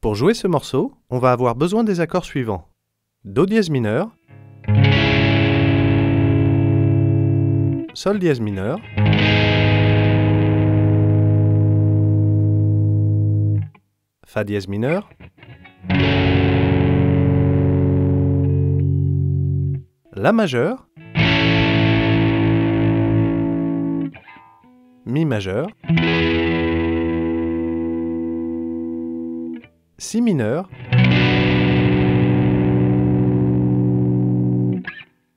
Pour jouer ce morceau, on va avoir besoin des accords suivants. Do dièse mineur, Sol dièse mineur, Fa dièse mineur, La majeur, Mi majeur, Si mineur,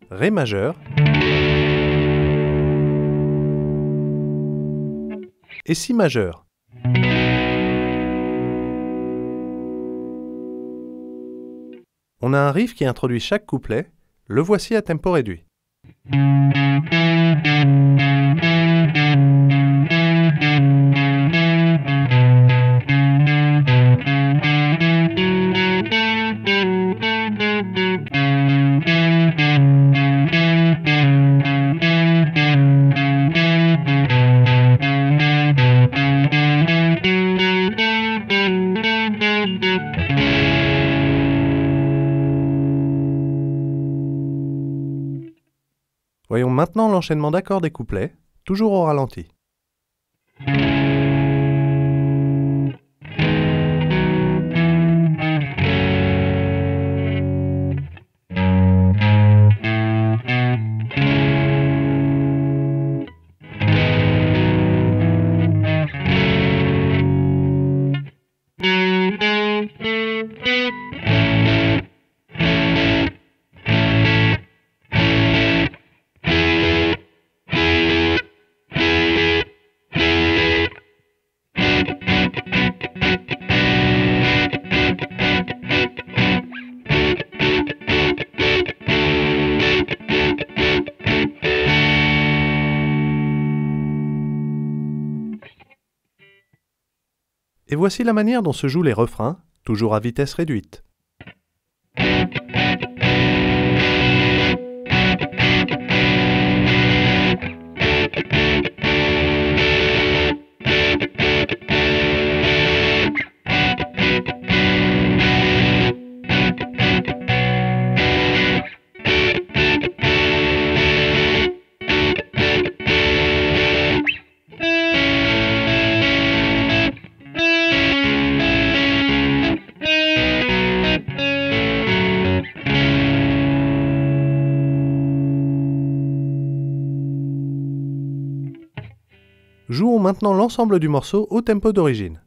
Ré majeur et Si majeur. On a un riff qui introduit chaque couplet, le voici à tempo réduit. Voyons maintenant l'enchaînement d'accords des couplets, toujours au ralenti. Et voici la manière dont se jouent les refrains, toujours à vitesse réduite. Jouons maintenant l'ensemble du morceau au tempo d'origine.